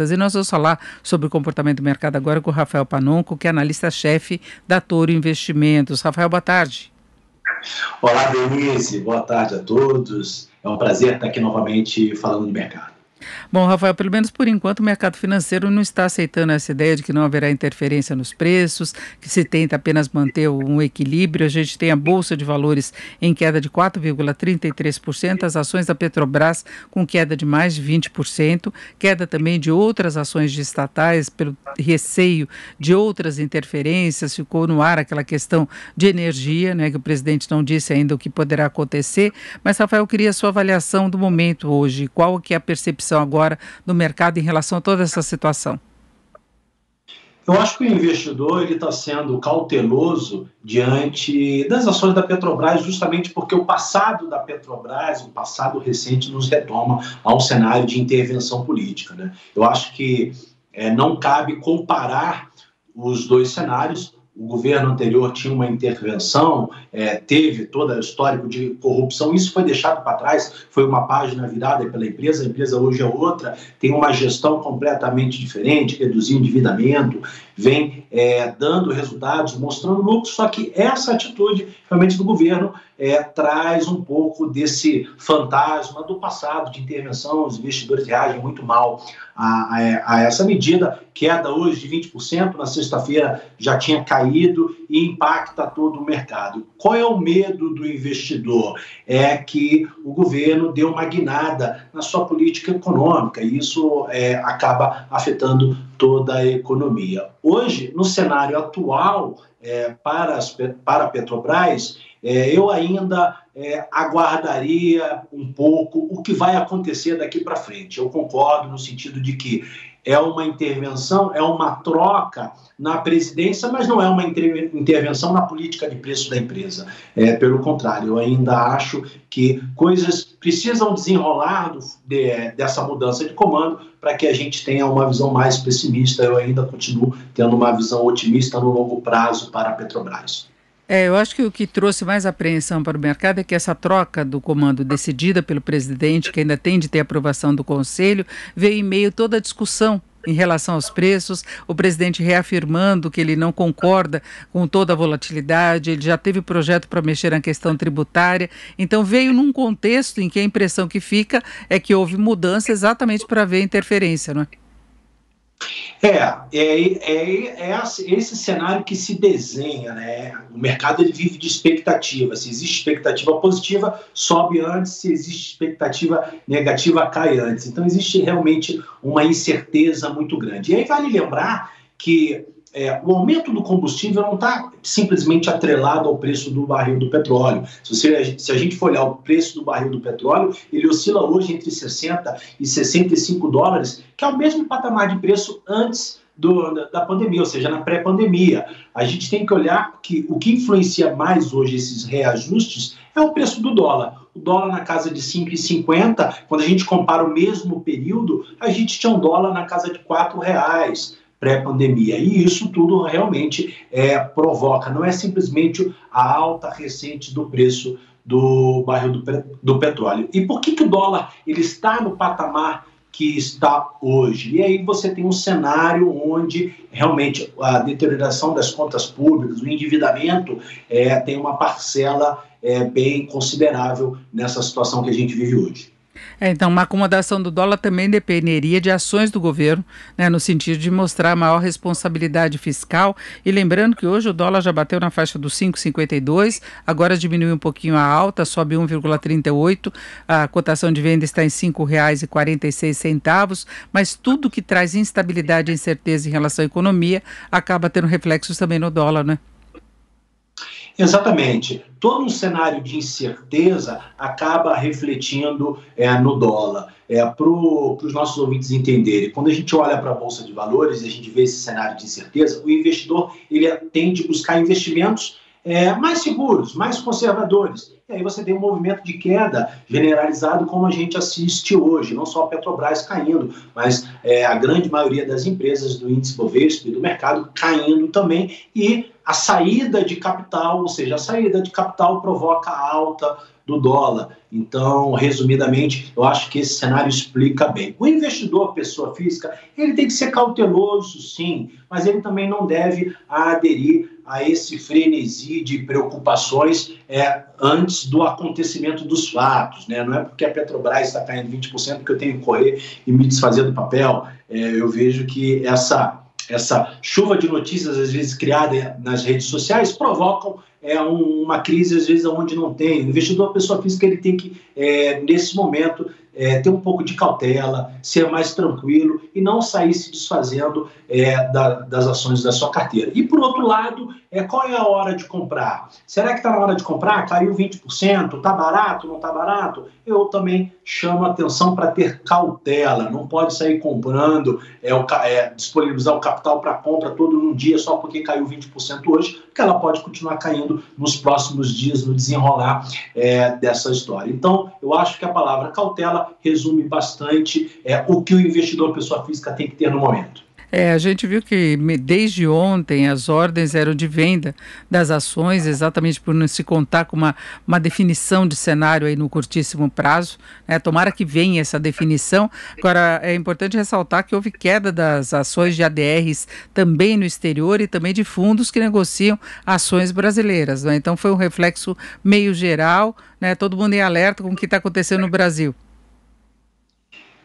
analistas. E nós vamos falar sobre o comportamento do mercado agora com o Rafael Panonco, que é analista-chefe da Toro Investimentos. Rafael, boa tarde. Olá, Denise. Boa tarde a todos. É um prazer estar aqui novamente falando de mercado. Bom, Rafael, pelo menos por enquanto o mercado financeiro não está aceitando essa ideia de que não haverá interferência nos preços, que se tenta apenas manter um equilíbrio. A gente tem a Bolsa de Valores em queda de 4,33%, as ações da Petrobras com queda de mais de 20%, queda também de outras ações de estatais pelo receio de outras interferências. Ficou no ar aquela questão de energia, né, que o presidente não disse ainda o que poderá acontecer. Mas, Rafael, eu queria a sua avaliação do momento hoje. Qual que é a percepção agora? no mercado em relação a toda essa situação? Eu acho que o investidor está sendo cauteloso diante das ações da Petrobras, justamente porque o passado da Petrobras, o passado recente, nos retoma a um cenário de intervenção política. Né? Eu acho que é, não cabe comparar os dois cenários o governo anterior tinha uma intervenção, é, teve todo o histórico de corrupção, isso foi deixado para trás, foi uma página virada pela empresa, a empresa hoje é outra, tem uma gestão completamente diferente, reduzir endividamento, vem é, dando resultados, mostrando lucro, só que essa atitude realmente do governo é, traz um pouco desse fantasma do passado de intervenção, os investidores reagem muito mal a, a, a essa medida, queda hoje de 20%, na sexta-feira já tinha caído e impacta todo o mercado. Qual é o medo do investidor? É que o governo deu uma guinada na sua política econômica e isso é, acaba afetando toda a economia. Hoje, no cenário atual, é, para, as, para a Petrobras, é, eu ainda é, aguardaria um pouco o que vai acontecer daqui para frente. Eu concordo no sentido de que é uma intervenção, é uma troca na presidência, mas não é uma intervenção na política de preço da empresa. É, pelo contrário, eu ainda acho que coisas precisam desenrolar do, de, dessa mudança de comando para que a gente tenha uma visão mais pessimista. Eu ainda continuo tendo uma visão otimista no longo prazo para a Petrobras. É, eu acho que o que trouxe mais apreensão para o mercado é que essa troca do comando decidida pelo presidente, que ainda tem de ter aprovação do Conselho, veio em meio toda a discussão em relação aos preços, o presidente reafirmando que ele não concorda com toda a volatilidade, ele já teve projeto para mexer na questão tributária, então veio num contexto em que a impressão que fica é que houve mudança exatamente para ver interferência, não é? É, é, é, é, esse cenário que se desenha, né? O mercado ele vive de expectativa. Se existe expectativa positiva, sobe antes, se existe expectativa negativa, cai antes. Então existe realmente uma incerteza muito grande. E aí vale lembrar que é, o aumento do combustível não está simplesmente atrelado ao preço do barril do petróleo. Se, você, se, a gente for olhar o preço do barril do petróleo, ele oscila hoje entre 60 e 65 dólares, que é o mesmo patamar de preço antes do, da pandemia, ou seja, na pré-pandemia. A gente tem que olhar que o que influencia mais hoje esses reajustes é o preço do dólar. O dólar na casa de 5,50, quando a gente compara o mesmo período, a gente tinha um dólar na casa de R$ reais pré-pandemia. E isso tudo realmente é, provoca, não é simplesmente a alta recente do preço do barril do, do petróleo. E por que, que o dólar ele está no patamar que está hoje. E aí você tem um cenário onde realmente a deterioração das contas públicas, o endividamento é, tem uma parcela é, bem considerável nessa situação que a gente vive hoje. É, então, uma acomodação do dólar também dependeria de ações do governo, né, no sentido de mostrar maior responsabilidade fiscal. E lembrando que hoje o dólar já bateu na faixa dos 5,52, agora diminui um pouquinho a alta, sobe 1,38, a cotação de venda está em R$ 5,46, mas tudo que traz instabilidade e incerteza em relação à economia acaba tendo reflexos também no dólar, né? Exatamente. Todo um cenário de incerteza acaba refletindo é, no dólar. É, para os nossos ouvintes entenderem, quando a gente olha para a Bolsa de Valores e a gente vê esse cenário de incerteza, o investidor ele tende a buscar investimentos é, mais seguros, mais conservadores. E aí você tem um movimento de queda generalizado, como a gente assiste hoje, não só a Petrobras caindo, mas é, a grande maioria das empresas do índice Bovespa e do mercado caindo também, e a saída de capital, ou seja, a saída de capital provoca alta do dólar. Então, resumidamente, eu acho que esse cenário explica bem. O investidor, pessoa física, ele tem que ser cauteloso, sim, mas ele também não deve aderir a esse frenesi de preocupações é, antes do acontecimento dos fatos. Né? Não é porque a Petrobras está caindo 20% que eu tenho que correr e me desfazer do papel. É, eu vejo que essa essa chuva de notícias, às vezes criada nas redes sociais, provocam é, um, uma crise, às vezes, onde não tem. O investidor, a pessoa física, ele tem que, é, nesse momento, é, ter um pouco de cautela, ser mais tranquilo e não sair se desfazendo é, da, das ações da sua carteira. E, por outro lado, é, qual é a hora de comprar? Será que está na hora de comprar? Caiu 20%? Está barato? Não está barato? Eu também chamo a atenção para ter cautela. Não pode sair comprando, é, o, é, disponibilizar o capital para compra todo num dia só porque caiu 20% hoje, porque ela pode continuar caindo nos próximos dias, no desenrolar é, dessa história. Então, eu acho que a palavra cautela resume bastante é, o que o investidor pessoa física tem que ter no momento. É, a gente viu que desde ontem as ordens eram de venda das ações, exatamente por não se contar com uma, uma definição de cenário aí no curtíssimo prazo. Né? Tomara que venha essa definição. Agora, é importante ressaltar que houve queda das ações de ADRs também no exterior e também de fundos que negociam ações brasileiras. Né? Então, foi um reflexo meio geral, né? todo mundo em alerta com o que está acontecendo no Brasil.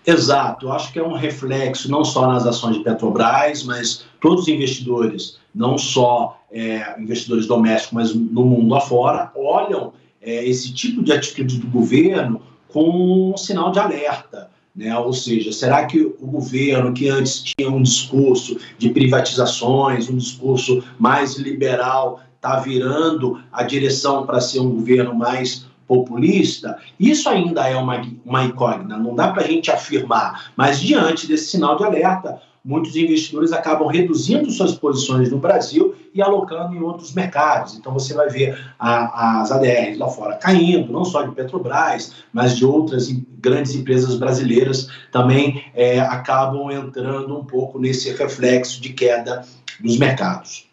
Exato, eu acho que é um reflexo não só nas ações de Petrobras, mas todos os investidores, não só é, investidores domésticos, mas no mundo afora, olham é, esse tipo de atitude do governo com um sinal de alerta. Né? Ou seja, será que o governo, que antes tinha um discurso de privatizações, um discurso mais liberal, está virando a direção para ser um governo mais populista, isso ainda é uma, uma incógnita, não dá para a gente afirmar. Mas diante desse sinal de alerta, muitos investidores acabam reduzindo suas posições no Brasil e alocando em outros mercados. Então você vai ver a, as ADRs lá fora caindo, não só de Petrobras, mas de outras grandes empresas brasileiras também é, acabam entrando um pouco nesse reflexo de queda dos mercados.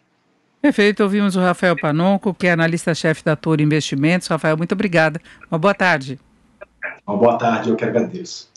Perfeito, ouvimos o Rafael Panonco, que é analista-chefe da Toro Investimentos. Rafael, muito obrigada. Uma boa tarde. Uma boa tarde, eu que agradeço.